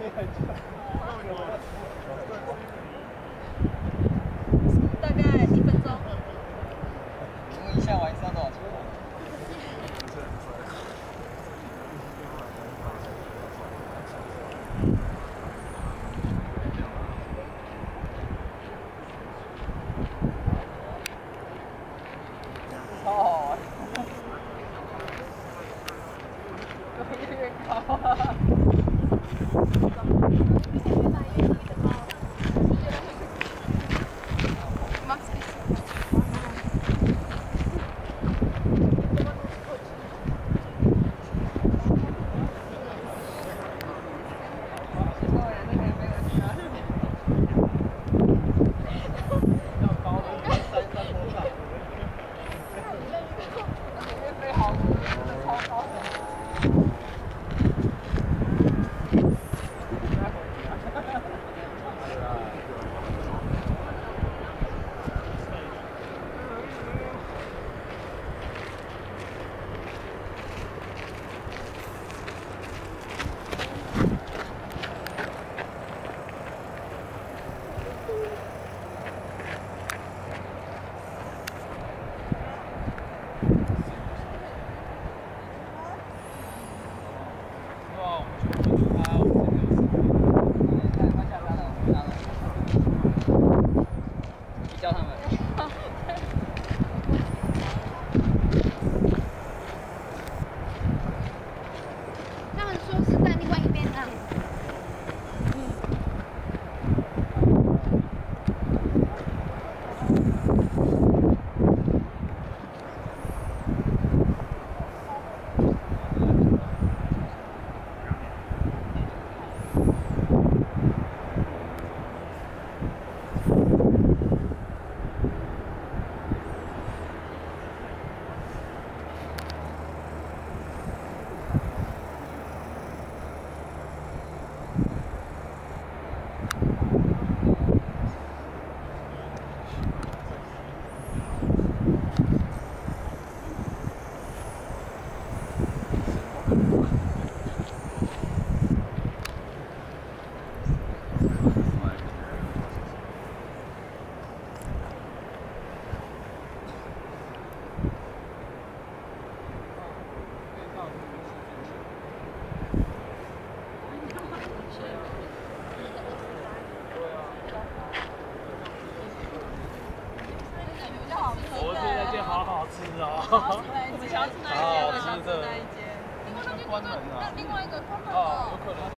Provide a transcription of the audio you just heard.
大概一分钟。问一下玩一次要多少钱？超好玩。越越高哦。我们想要吃那一间，好好吃的那一间。另外那边关门了，另外一个关门了。哦，有可能。